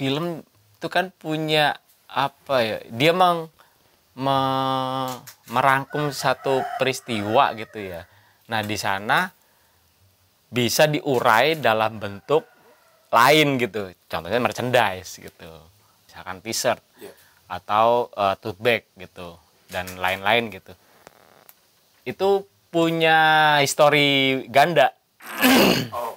film itu kan punya apa ya dia mang me- merangkum satu peristiwa gitu ya. Nah di sana bisa diurai dalam bentuk lain gitu. Contohnya merchandise gitu. Misalkan t-shirt Iya. atau eh, tote bag gitu dan lain-lain gitu. Itu punya histori ganda. Oke.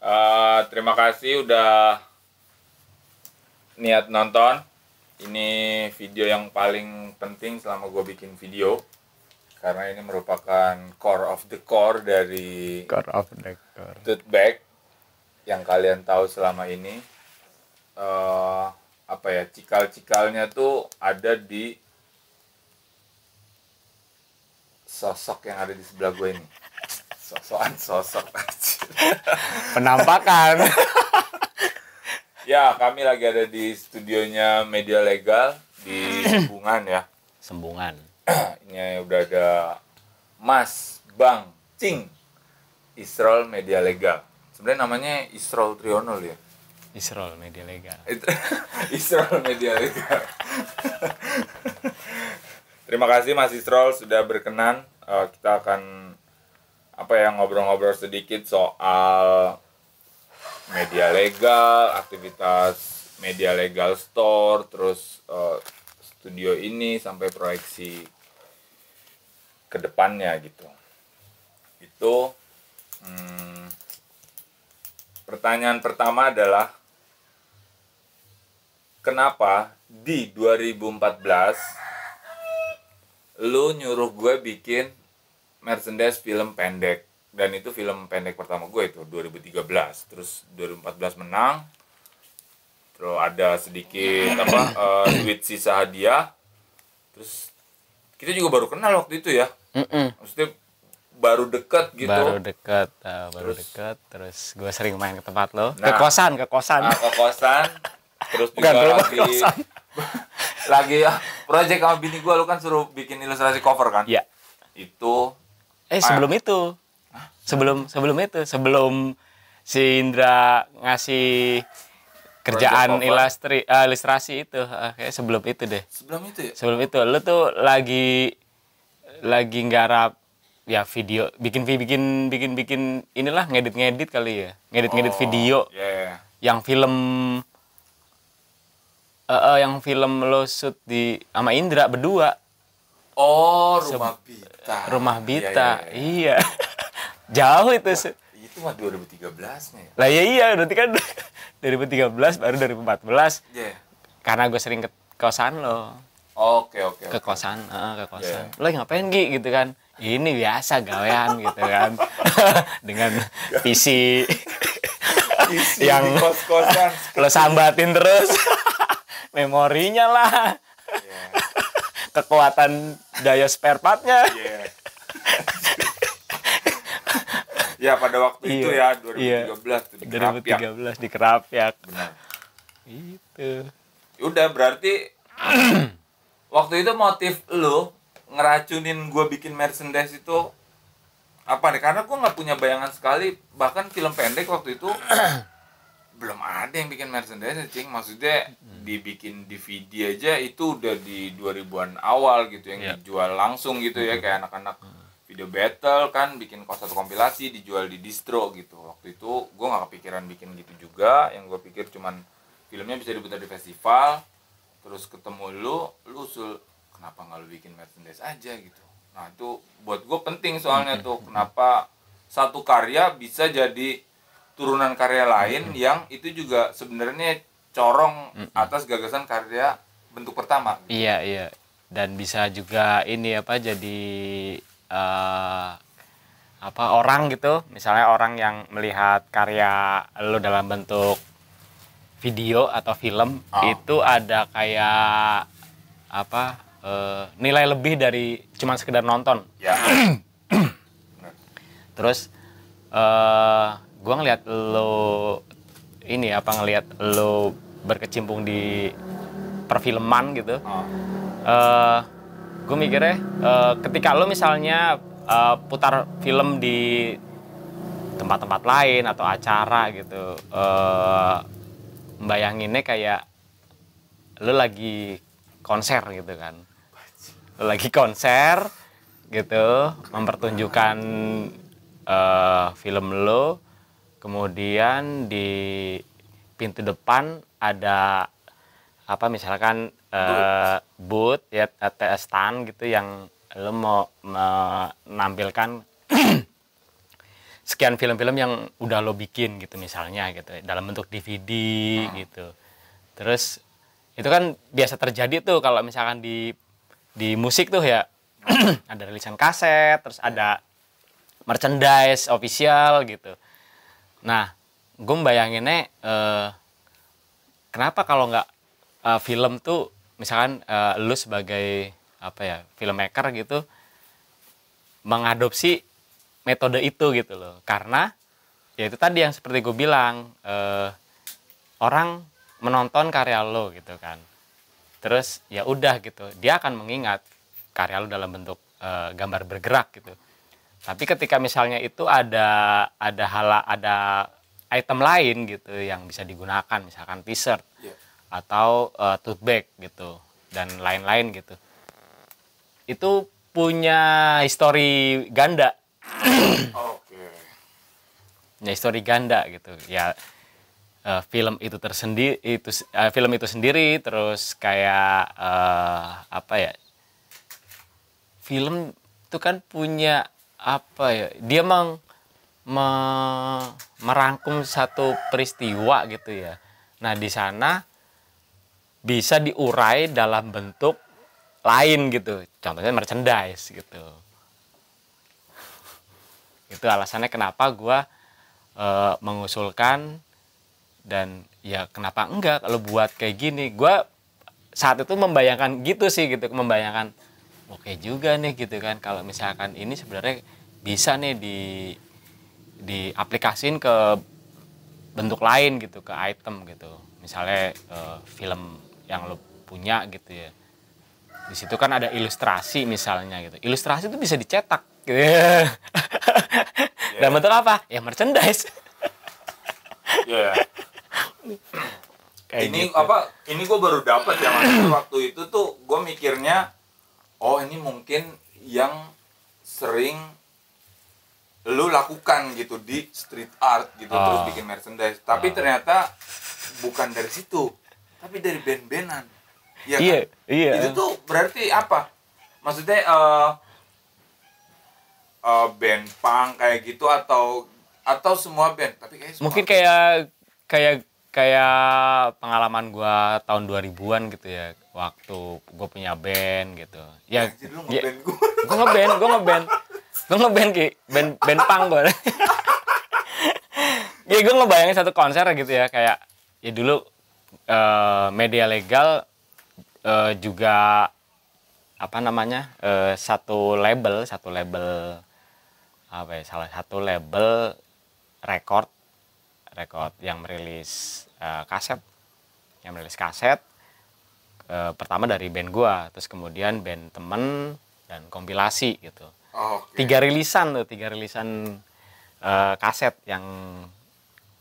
Eh, terima kasih udah niat nonton. Ini video yang paling penting selama gue bikin video. Karena ini merupakan core of the core dari core of the core tote bag yang kalian tahu selama ini. eh apa ya, cikal-cikalnya tuh ada di sosok yang ada di sebelah gue ini. Sosokan sosok penampakan Ya, kami lagi ada di studionya Media Legal di Sembungan ya. sembungan Ini udah ada Mas Bang Cing Isrol Media Legal. Sebenarnya namanya Isrol Trionol ya. Isrol media legal Isrol Media Legal. Terima kasih Mas Isrol sudah berkenan. Eh, kita akan apa ya ngobrol-ngobrol sedikit soal media legal, aktivitas media legal store, terus eh, studio ini sampai proyeksi ke depannya gitu. Itu hmm, pertanyaan pertama adalah kenapa di 2014 lu nyuruh gue bikin merchandise film pendek. Dan itu film pendek pertama gue itu 2013 terus 2014 menang. Terus ada sedikit apa eh, duit sisa hadiah. Terus kita juga baru kenal waktu itu ya. Mm-mm. maksudnya baru deket gitu. Baru deket uh, baru Terus- deket terus gue sering main ke tempat lo. Ke Nah. kosan ke kosan. Nah, ke kosan. Terus Bukan, juga rumah lagi kosan. lagi ah, project sama bini gue lu kan suruh bikin ilustrasi cover kan? Ya itu eh sebelum itu. Sebelum sebelum itu. Sebelum si Indra ngasih kerjaan ilustri eh, ilustrasi itu. Eh, kayak sebelum itu deh. Sebelum itu ya? Sebelum itu. Lu tuh lagi lagi nggarap ya video. Bikin bikin bikin bikin inilah ngedit ngedit kali ya. Ngedit ngedit Oh, video. ya ya. yang film eh eh, yang film lo shoot di sama Indra berdua oh rumah Bita. rumah Iya, Bita. iya, iya. iya, jauh itu se- itu mah 2013 nya ya? Lah ya iya. Berarti kan 2013 baru 2014 Iya. karena gue sering ke kosan lo. Oke oke ke kosan eh, ke kosan. Iya. lo ngapain Gi? Gitu kan. Ini biasa gawean gitu kan. Dengan PC. Yang kos-kosan. lo sambatin terus. Memorinya lah. Kekuatan daya spare partnya Iya. ya pada waktu itu Iya, ya 2013 tuh di Kerapia. 2013 di Kerapyak Benar. itu Udah berarti waktu itu motif lu ngeracunin gue bikin merchandise itu apa nih? Karena gue nggak punya bayangan sekali. Bahkan film pendek waktu itu belum ada yang bikin merchandise, cing. Maksudnya dibikin DVD aja itu udah di 2000-an awal gitu yang Iya. dijual langsung gitu ya kayak anak-anak video battle kan bikin kos satu kompilasi dijual di distro gitu. Waktu itu gue nggak kepikiran bikin gitu juga. Yang gue pikir cuman filmnya bisa diputar di festival terus ketemu lu lu usul kenapa nggak lu bikin merchandise aja? gitu. Nah itu buat gue penting soalnya tuh kenapa satu karya bisa jadi turunan karya lain yang itu juga sebenarnya corong atas gagasan karya bentuk pertama. Gitu. iya iya. Dan bisa juga ini apa jadi eh, apa orang gitu. Misalnya orang yang melihat karya lo dalam bentuk video atau film Oh. itu ada kayak apa eh, nilai lebih dari cuman sekedar nonton. Ya. Terus eh gue ngeliat lo ini apa ngeliat lo berkecimpung di perfilman gitu Oh. eh gue mikirnya eh, ketika lo misalnya eh, putar film di tempat-tempat lain atau acara gitu eh membayanginnya kayak lo lagi konser gitu kan lo lagi konser gitu mempertunjukkan eh, film lo kemudian di pintu depan ada apa misalkan eh, booth ya atau stand gitu yang lo mau menampilkan sekian film-film yang udah lo bikin gitu misalnya gitu dalam bentuk DVD gitu. Terus itu kan biasa terjadi tuh kalau misalkan di di musik tuh ya ada rilisan kaset terus ada merchandise official gitu nah gue bayanginnya eh, kenapa kalau nggak eh, film tuh misalkan eh, lu sebagai apa ya filmmaker gitu mengadopsi metode itu gitu loh. Karena ya itu tadi yang seperti gue bilang eh, orang menonton karya lo gitu kan. Terus ya udah gitu dia akan mengingat karya lo dalam bentuk eh, gambar bergerak gitu tapi ketika misalnya itu ada ada hal ada item lain gitu yang bisa digunakan misalkan t-shirt Iya. atau eh, tote bag gitu dan lain-lain gitu. Itu punya histori ganda. Oke. Punya histori ganda gitu. Ya eh, film itu tersendiri itu eh, film itu sendiri terus kayak eh, apa ya? Film itu kan punya apa ya dia meng me- merangkum satu peristiwa gitu ya. Nah di sana bisa diurai dalam bentuk lain gitu. Contohnya merchandise gitu. Itu alasannya kenapa gua eh, mengusulkan dan ya kenapa enggak kalau buat kayak gini. Gua saat itu membayangkan gitu sih gitu membayangkan oke juga nih gitu kan. Kalau misalkan ini sebenarnya bisa nih di diaplikasin ke bentuk lain gitu ke item gitu. Misalnya eh, film yang lo punya gitu ya. Di situ kan ada ilustrasi misalnya gitu. Ilustrasi itu bisa dicetak gitu ya. dan bentuk apa? Ya merchandise. Kayak ini gitu. apa ini gue baru dapat ya waktu itu tuh gue mikirnya oh ini mungkin yang sering lu lakukan gitu di street art gitu Oh. terus bikin merchandise. Tapi Oh. ternyata bukan dari situ tapi dari band-bandan. Iya kan? iya. Iya itu tuh berarti apa? Maksudnya eh eh, band punk kayak gitu atau atau semua band? Tapi kayak semua mungkin kayak kayak kayak pengalaman gua tahun 2000-an gitu ya waktu gue punya band gitu. Ya lu ya, ngeband gue gue ngeband gue ngeband. Gue ngeband ki band band punk gue ya gue ngebayangin satu konser gitu ya kayak ya dulu eh, media legal eh, juga apa namanya eh, satu label satu label apa ya salah satu label record record yang merilis eh, kaset. Yang merilis kaset eh, pertama dari band gua terus kemudian band temen dan kompilasi gitu. Oke. Tiga rilisan tuh tiga rilisan eh, kaset yang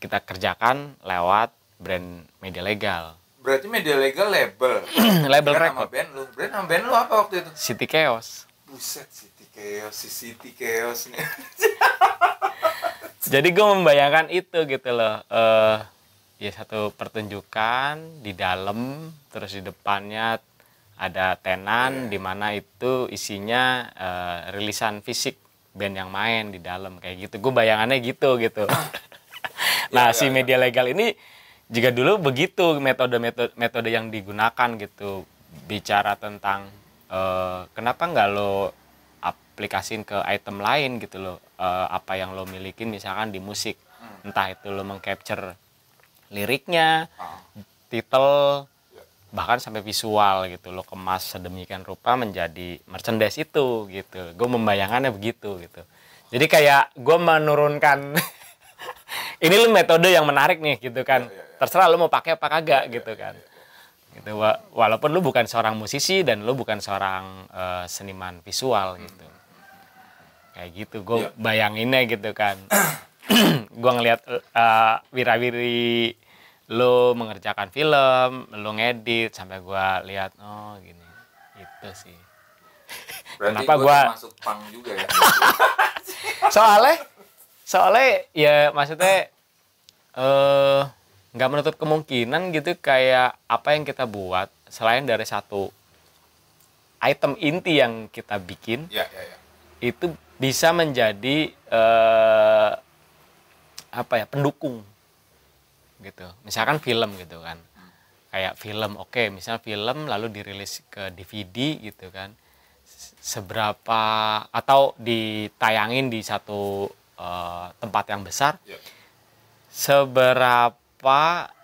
kita kerjakan lewat brand media legal. Berarti media legal label? Label Brand sama record. band lu. Brand sama band lu apa waktu itu? City Chaos. Buset City Chaos si City Chaos nih. Jadi gue membayangkan itu gitu loh eh ya satu pertunjukan di dalam terus di depannya ada tenan di mana itu isinya eh, rilisan fisik band yang main di dalam kayak gitu. Gue bayangannya gitu gitu. Nah Ya, si ya, ya. media legal ini juga dulu begitu metode metode metode yang digunakan gitu. Bicara tentang eh, kenapa nggak lo aplikasin ke item lain gitu loh Eh, apa yang lo milikin misalkan di musik. Entah itu lo mengcapture liriknya Ah, titel Ya. bahkan sampai visual gitu lo kemas sedemikian rupa menjadi merchandise itu gitu. Gue membayangannya begitu gitu. Jadi kayak gue menurunkan ini lu metode yang menarik nih gitu kan. Ya, ya, ya. terserah lu mau pakai apa kagak gitu kan. gitu. Wa- walaupun lu bukan seorang musisi dan lu bukan seorang eh, seniman visual gitu. Kayak gitu. Gue Ya. bayanginnya gitu kan. Gue ngelihat eh, wirawiri lo mengerjakan film, lo ngedit sampai gua lihat oh gini. Itu sih. berarti Kenapa gue gua- masuk pang juga ya Soalnya soalnya ya maksudnya eh nggak menutup kemungkinan gitu kayak apa yang kita buat selain dari satu item inti yang kita bikin ya ya ya itu bisa menjadi eh apa ya pendukung gitu. Misalkan film gitu kan. Kayak film oke misal film lalu dirilis ke DVD gitu kan. Seberapa atau ditayangin di satu eh, tempat yang besar ya. seberapa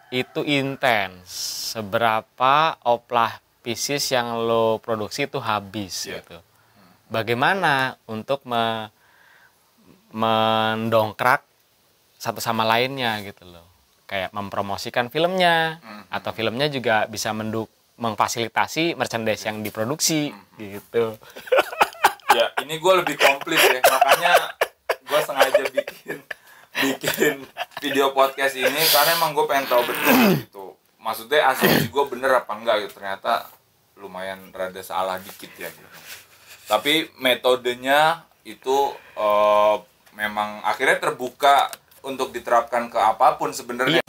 itu intens? Seberapa oplah pieces yang lo produksi itu habis Iya. gitu? Bagaimana untuk me- mendongkrak satu sama lainnya gitu loh kayak mempromosikan filmnya Hmm. atau filmnya juga bisa menduk memfasilitasi merchandise yang diproduksi gitu. Ya ini gue lebih komplit ya makanya gue sengaja bikin bikin video podcast ini karena emang gue pengen tahu betul gitu. Maksudnya asumsi gue bener apa enggak gitu ternyata lumayan rada salah dikit ya gitu. Tapi metodenya itu eh, memang akhirnya terbuka untuk diterapkan ke apa pun sebenarnya